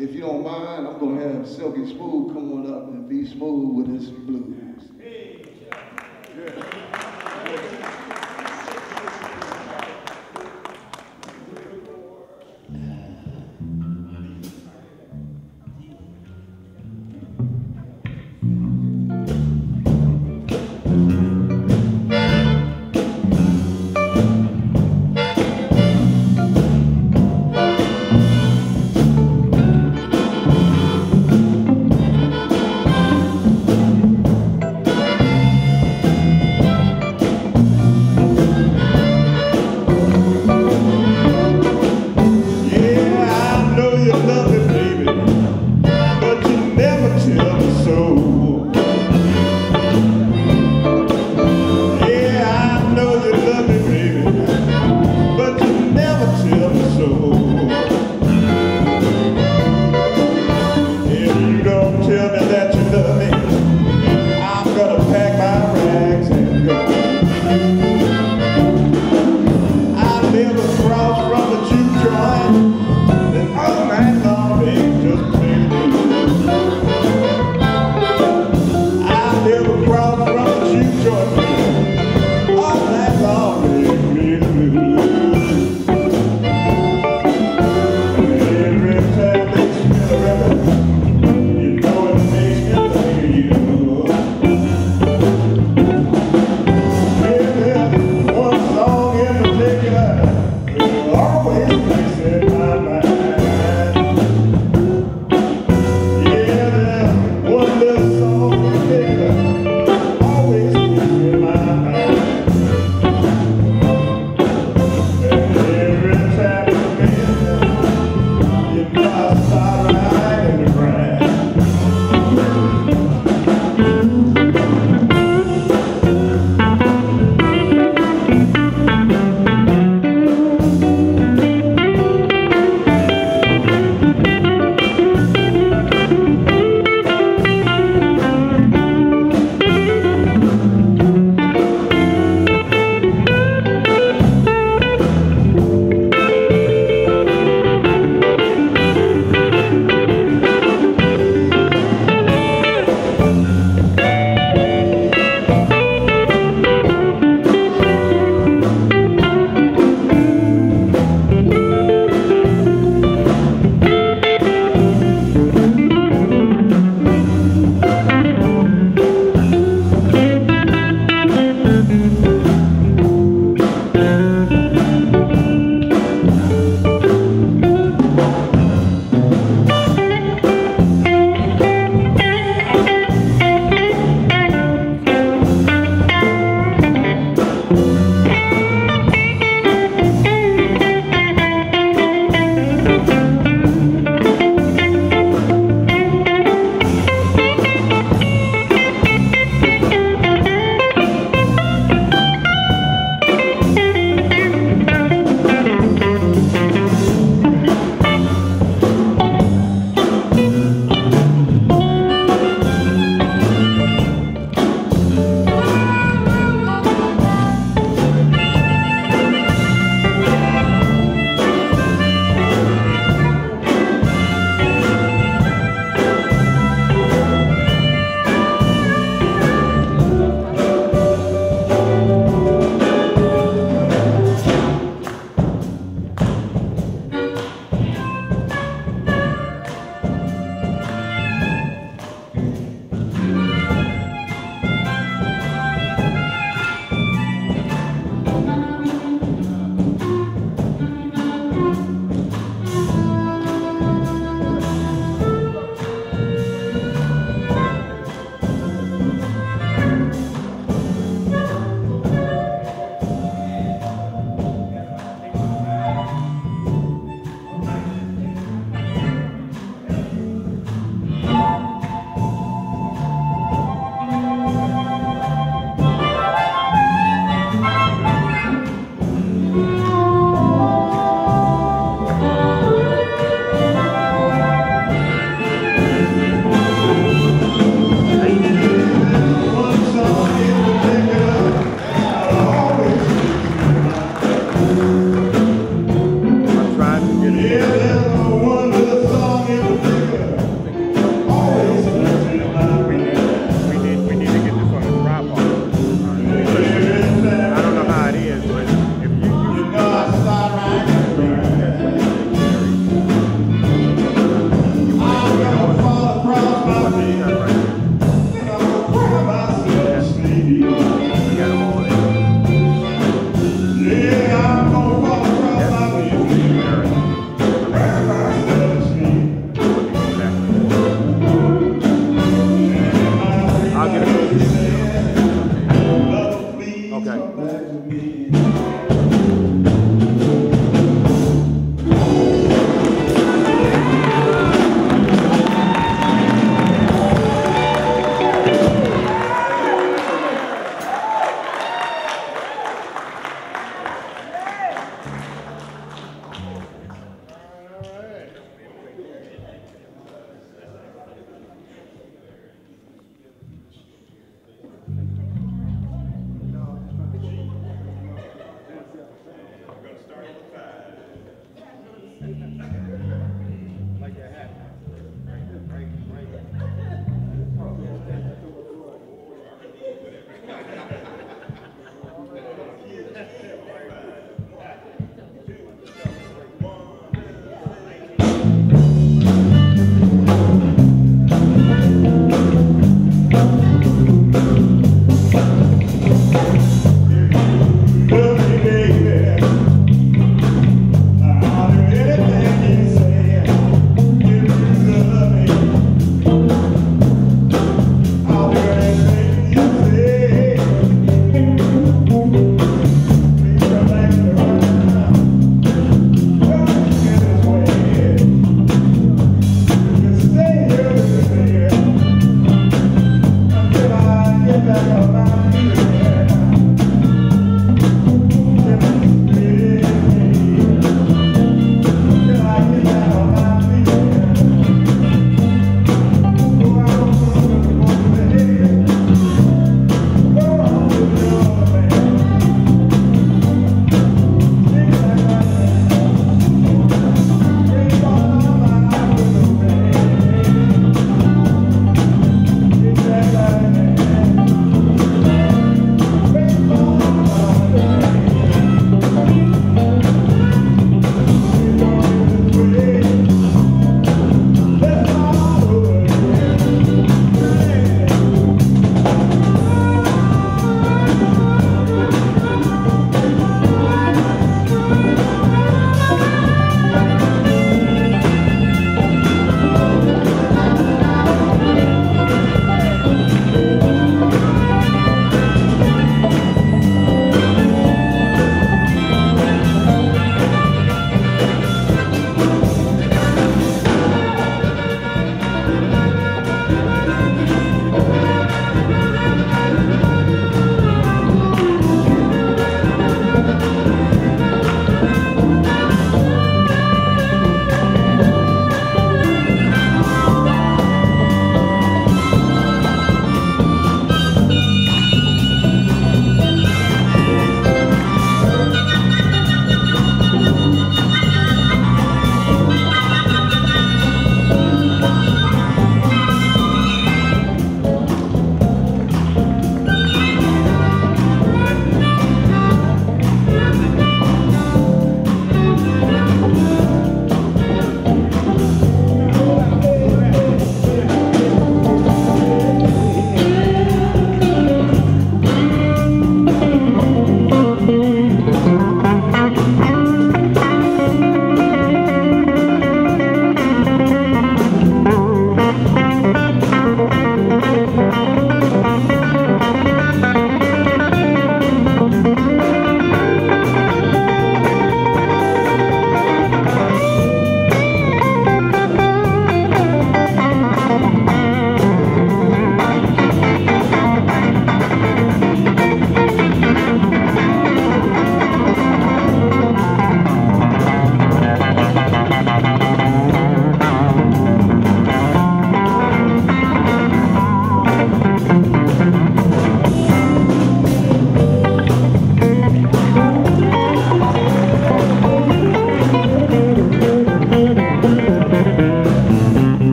if you don't mind, I'm gonna have Silky Smooth come on up and be smooth with his blues. Yeah.